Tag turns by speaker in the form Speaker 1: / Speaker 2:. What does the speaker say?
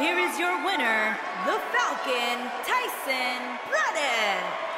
Speaker 1: Here is your winner, the Falcon, Tyson Brennan.